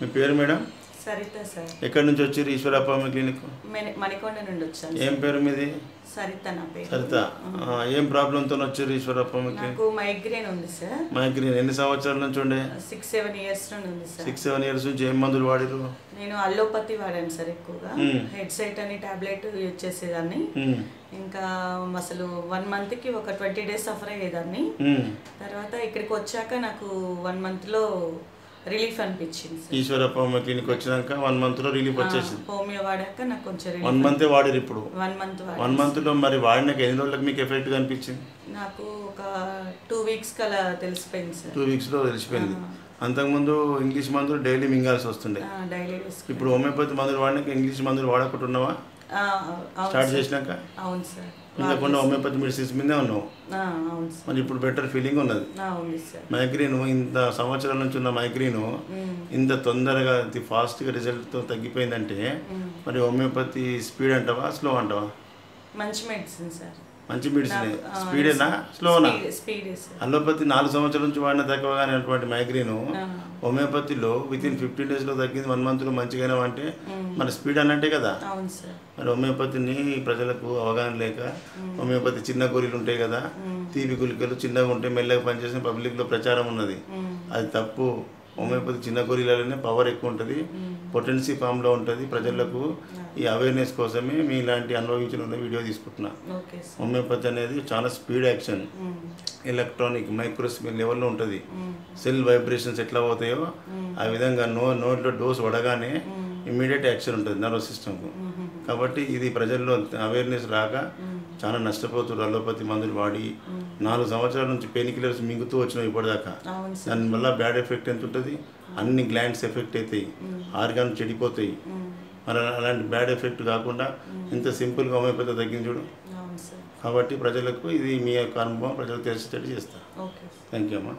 మీ పేరు madam? Saritha sir. ఎక్కడి నుంచి వచ్చారు? ఈశ్వరప్ప క్లినిక్? మణికొండ నుండి వచ్చాను ఏం పేరు మీది? సరిత నా పేరు. సరిత. ఏం ప్రాబ్లంతో వచ్చారు ఈశ్వరప్ప క్లినిక్? నాకు మైగ్రేన్ ఉంది సార్. మైగ్రేన్ ఎన్ని సంవత్సరాల నుంచి ఉండే? సిక్స్ సెవెన్ ఇయర్స్ నుండి ఉంది సార్. సిక్స్ సెవెన్ ఇయర్స్ నుంచి ఏం మందులు వాడిరు నేను అల్లోపతి వాడాను సార్ ఎక్కువగా. హెడ్ సైట్ అని టాబ్లెట్ యూజ్ చేసేదాన్ని. ఇంకా అసలు వన్ మంత్కి ఒక ట్వంటీ డేస్ సఫర్ అయ్యేదాన్ని. తర్వాత ఇక్కడికి వచ్చాక నాకు వన్ మంత్లో రిలీఫ్ అనిపించింది సార్. ఈశ్వరప్ప క్లినిక్ వచ్చినాక వన్ మంత్లో రిలీఫ్ వచ్చేసింది. హోమియో వాడాక నాకు కొంచెం వన్ మంతే వాడిరు ఇప్పుడు? వన్ మంత్ వన్ మంత్లో మరి వాడినాక ఎన్ని రోజులకు మీకు ఎఫెక్ట్ కనిపించింది? నాకు ఒక టూ వీక్స్ కలా తెలిసిపోయింది సార్. టూ వీక్స్లో తెలిసిపోయింది. అంతకుముందు ఇంగ్లీష్ మందులు డైలీ మింగాల్సి వస్తుండే. డైలీ ఇప్పుడు హోమియోపతి మందులు వాడినాక ఇంగ్లీష్ మందులు వాడకుండా ఉన్నావా స్టార్ట్. చేసినాక? అవును సార్. మింగకుండా హోమియోపతి మెడిసిన్స్ మీదే ఉన్నావు. మరి ఇప్పుడు బెటర్ ఫీలింగ్ ఉన్నది. మైగ్రేన్ ఇంత సంవత్సరాల నుంచి ఉన్న మైగ్రేన్. ఇంత తొందరగా ఫాస్ట్గా రిజల్ట్తో తగ్గిపోయిందంటే. మరి హోమియోపతి స్పీడ్ అంటావా స్లో అంటావా? మంచి మెడిసిన్ సార్. మంచి మెడిసిన్ స్పీడేనా స్లోనా అలోపతి నాలుగు సంవత్సరాల నుంచి వాడిన తగ్గగానేటువంటి మైగ్రేన్ హోమియోపతిలో విత్ ఇన్ ఫిఫ్టీన్ డేస్లో తగ్గింది వన్ మంత్లో మంచిగానే అంటే. మన స్పీడ్ అన్నట్టే కదా? మరి హోమియోపతిని ప్రజలకు అవగాహన లేక హోమియోపతి చిన్న గోళీలు ఉంటాయి కదా. తీపి గుళికలు చిన్నగా ఉంటే మెల్లగా పనిచేసిన పబ్లిక్లో ప్రచారం ఉన్నది. అది తప్పు. హోమియోపతి చిన్న గొరిలాలోనే పవర్ ఎక్కువ ఉంటుంది. పొటెన్సీ ఫామ్లో ఉంటుంది. ప్రజలకు ఈ అవేర్నెస్ కోసమే మీ ఇలాంటి అనుభవించిన వీడియో తీసుకుంటున్నా. హోమియోపతి అనేది చాలా స్పీడ్ యాక్షన్. ఎలక్ట్రానిక్ మైక్రోస్కోప్ లెవెల్లో ఉంటుంది. సెల్ వైబ్రేషన్స్ ఎట్లా పోతాయో ఆ విధంగా నో నోట్లో డోస్ పడగానే ఇమ్మీడియట్ యాక్షన్ ఉంటుంది నర్వస్ సిస్టమ్కు. కాబట్టి ఇది ప్రజల్లో అవేర్నెస్ రాక చాలా నష్టపోతున్నారు. అలోపతి మందులు వాడి నాలుగు సంవత్సరాల నుంచి పెయిన్ కిల్లర్స్ మింగుతూ వచ్చినాం ఇప్పటిదాకా. దానివల్ల బ్యాడ్ ఎఫెక్ట్ ఎంత ఉంటుంది? అన్ని గ్లాండ్స్ ఎఫెక్ట్ అవుతాయి ఆర్గాన్ చెడిపోతాయి. మరి అలాంటి బ్యాడ్ ఎఫెక్ట్ కాకుండా ఇంత సింపుల్గా హోమియోపతి తగ్గింది చూడు. అవును సార్. కాబట్టి ప్రజలకు ఇది మీ యొక్క అనుభవం ప్రజలకు తెలిసేటట్టు చేస్తా ఓకే సార్. థ్యాంక్ యూ అమ్మా.